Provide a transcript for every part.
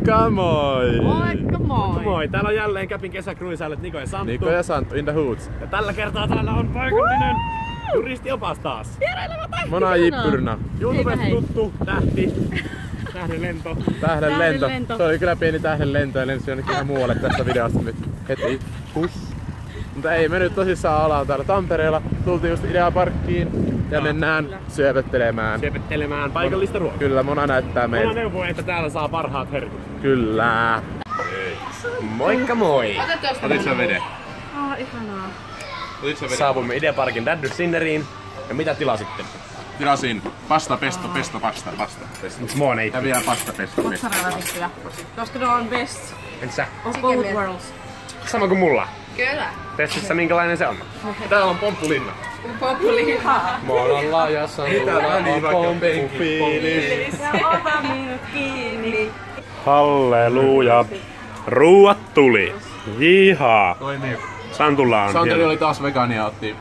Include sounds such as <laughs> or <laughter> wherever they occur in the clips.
Moikka moi! Moikka moi! Moi, täällä on jälleen Käpin kesäkruisailut Niko ja Santtu. Niko ja Santtu in the hoods. Ja tällä kertaa täällä on paikallinen turistiopas taas. Mona jippyrnä. YouTubesta tuttu tähti. Tähden lento. Tähden lento. lento. Se oli kyllä pieni tähden lento ja lensi jonnekin ihan muualle tästä videosta nyt heti. Hus. Mutta ei, me nyt tosissaan ollaan täällä Tampereella. Tultiin just Ideaparkkiin ja mennään syöpöttelemään. Syöpettelemään paikallista ruokaa. Kyllä, Mona näyttää meille. neuvoo, että täällä saa parhaat herkut. Kyllä. Moikka moi! Otit sä veden? Ah, ihanaa. Otit sä Saavumme Ideaparkin Daddy Sinneriin. Ja mitä tilasitte? Tilasin pasta, pesto, pesto, pasta, pasta, pesto. Onks mua Ja vielä pasta, pesto, pesto. Mozzarella Koska ne on best Entä sä? of both worlds. Sama kuin mulla. Kyllä. Testit sä minkälainen se on? Täällä on pomppulinna. Populihaa. Monalla ja Santulla on pomppufiilis. Ja ota minut kiinni. Halleluja. Ruuat tuli. Jihaa. Toimii. Santulla on Santeri oli taas vegaani ja otti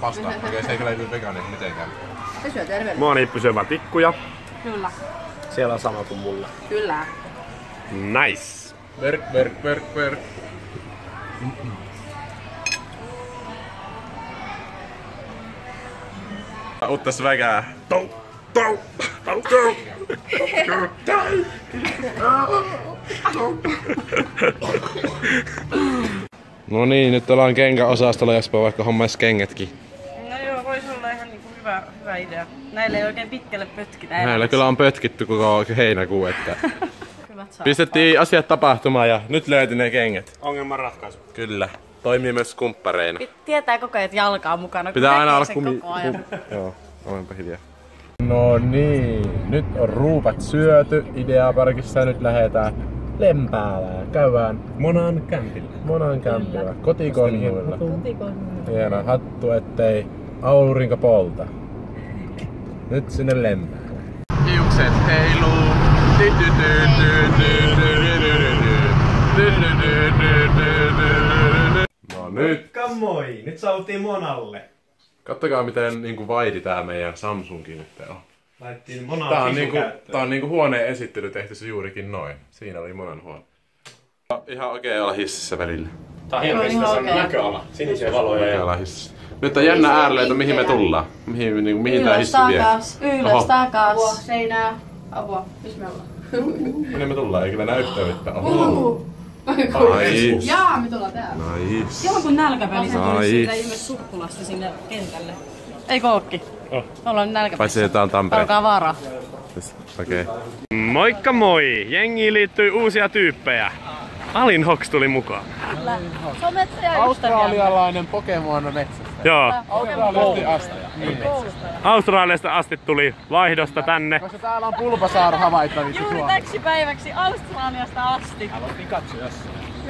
pasta. Okei, se ei kyllä löydy vegaani mitenkään. Se syö terveellä. Mua niippy syövä tikkuja. Kyllä. Siellä on sama kuin mulla. Kyllä. Nice. Verk, verk, verk, verk. Uttas väkää. Tou, tou, tou, tou. No niin, nyt ollaan kenkäosastolla, jospa vaikka hommais kengätkin. No joo, voisi olla ihan niinku hyvä, hyvä idea. Näille ei oikein pitkälle pötkitä. Näillä kyllä on pötkitty koko heinäkuu, että <laughs> pistettiin asiat tapahtumaan ja nyt löytyi ne kengät. Ongelman ratkaisu. Kyllä. Toimii myös kumppareina. Tietää koko ajan, että jalka on mukana. Pitää aina olla kumi... Koko ajan. Joo, Olenpa hiljaa. No niin, nyt on ruupat syöty, ideaparkissa nyt lähetään Lempäälään. Käydään Monan kämpillä. Monan kämpillä, kotikonnuilla. Hieno hattu, ettei aurinko polta. Nyt sinne lempää. Hiukset heiluu. No nyt. Moikka moi! Nyt saavuttiin Monalle. Kattokaa miten niinku vaidi tää meidän Samsungin nyt on. Laittiin Monan Tää on, niinku, tää on niinku huoneen esittely tehty se juurikin noin. Siinä oli monen huone. Ihan okei olla hississä välillä. Tää on hieno, tässä on näköala. Sinisiä valoja Okei ja olla hississä. Nyt on jännä äärleitä, mihin me tullaan. Mihin, niinku, mihin tää Ylös hissi vie. ylös takas. Apua, seinää. Apua. Missä me ollaan? Minne me tullaan? Ei kyllä näy yhtään mitään. Oho. Nice. Jaa, me tullaan täällä. Nice. Jonkun nälkävälissä tuli siitä ihme sukkulasta sinne kentälle. Ei kookki. Oh. Me ollaan nälkävälissä. Paitsi että tää on Tampere. Olkaa varaa. Okei. Okay. Moikka moi! Jengiin liittyy uusia tyyppejä. Alin Hox tuli mukaan. Se on metsäjä Australialainen Pokemon metsästä. Joo, asti. Niin. Australiasta asti tuli vaihdosta tänne. Koska täällä on pulpasaar havaittavissa Juuri täksi päiväksi Australiasta asti.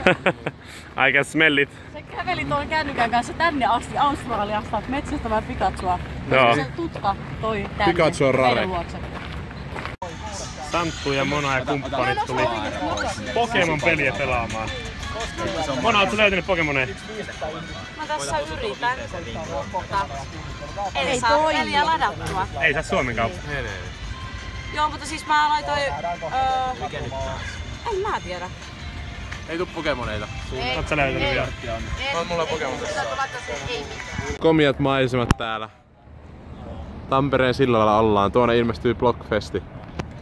<laughs> I can smell it. Se käveli tuon kännykän kanssa tänne asti Australiasta metsästämään Pikachua. Joo. Se tutka toi tänne. Pikachu on rare. Santtu ja Mona ja kumppanit tuli Pokemon-peliä pelaamaan. Mona, ootko löytänyt Pokemoneja? Mä tässä yritän, mutta en saa peliä ladattua. Ei saa Suomen kautta. Joo, mutta siis mä laitoin... Öö, en mä tiedä. Ei tuu Pokemoneita. Oot sä löytänyt vielä? On mulla Pokemon. Komiat maisemat täällä. Tampereen sillalla ollaan. Tuonne ilmestyy Blockfesti.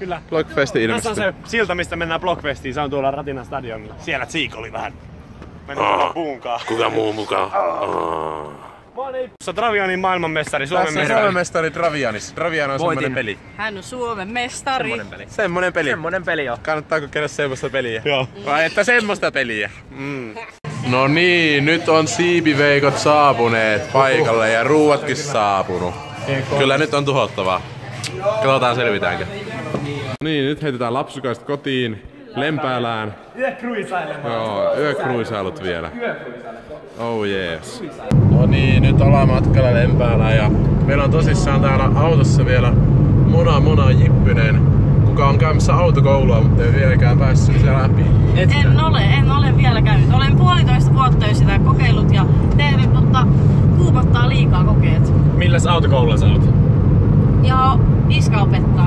Kyllä. Blockfesti Tässä on ilmestyy. se silta, mistä mennään Blockfestiin. Se on tuolla Ratinan stadionilla. Siellä Tsiik oli vähän. Mennä oh. puunkaan. Kuka muu mukaan? Sä Travianin maailmanmestari, Suomen Tässä on mestari. Suomen mestari Travianis. Travian on semmonen peli. Hän on Suomen mestari. Semmonen peli. Semmonen peli on. Kannattaa kokeilla semmoista peliä. Joo. Vai että semmoista peliä. Mm. No niin, nyt on siipiveikot saapuneet paikalle ja ruuatkin saapunut. Kyllä nyt on tuhottavaa. Katsotaan selvitäänkö. Niin, nyt heitetään lapsukaiset kotiin. Lempäälään. Joo, yökruisailut vielä. Oh yes. No niin, nyt ollaan matkalla Lempäälään ja meillä on tosissaan täällä autossa vielä Mona Mona Jippynen, kuka on käymässä autokoulua, mutta ei vieläkään päässyt siellä läpi. En ole, en ole vielä käynyt. Olen puolitoista vuotta jo sitä kokeillut ja tehnyt, mutta kuumottaa liikaa kokeet. Milläs autokoululla sä oot? Ja iskä opettaa.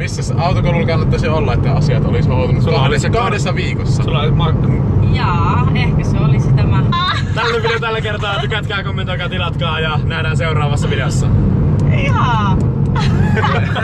Missä autokoululla kannattaisi olla, että asiat olisi hoitunut Sulla kahdessa, oli se kahdessa viikossa? Sulla oli mark- Jaa, ehkä se olisi tämä. <laughs> Tällä video tällä kertaa. Tykätkää, kommentoikaa, tilatkaa ja nähdään seuraavassa videossa. Jaa. <laughs>